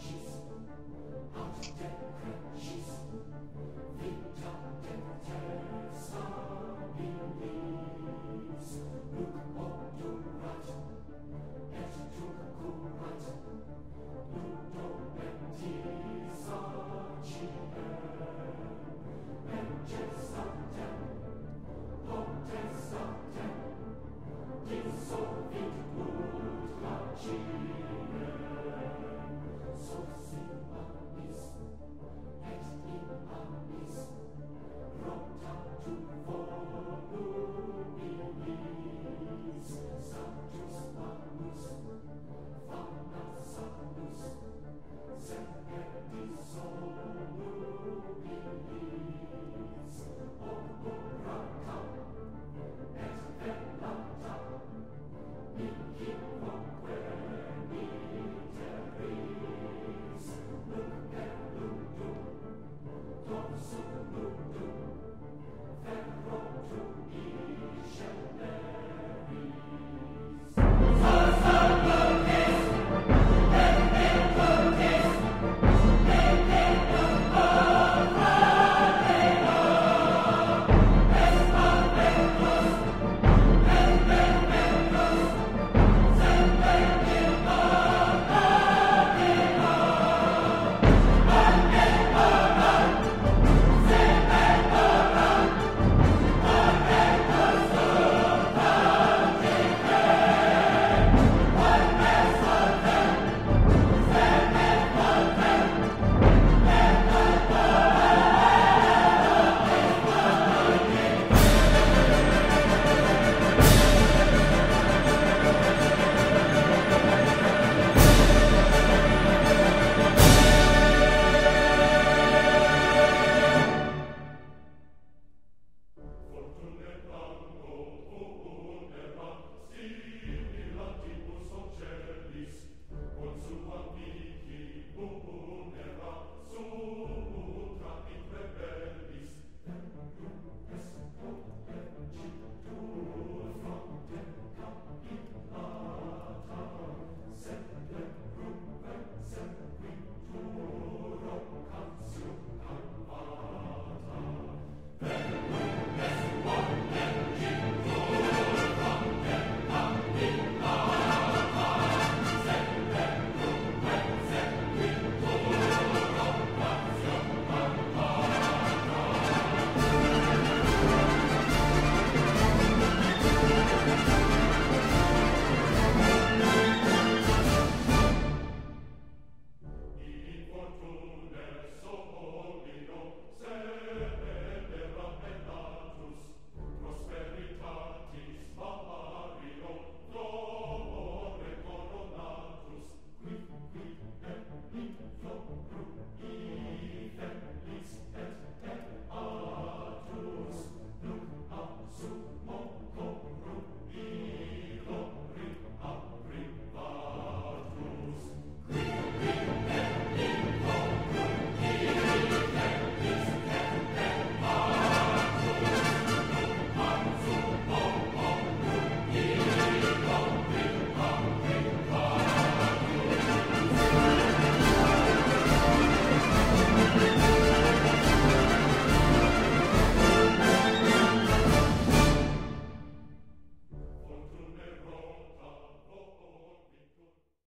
She's